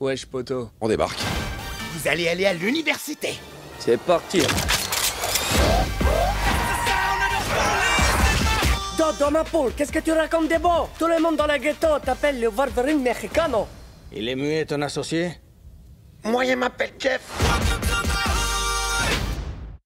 Wesh, poto. On débarque. Vous allez aller à l'université. C'est parti. Dodo, ma poule, qu'est-ce que tu racontes des beaux? Tout le monde dans la ghetto t'appelle le Wolverine mexicano. Il est muet ton associé? Moi, il m'appelle Jeff.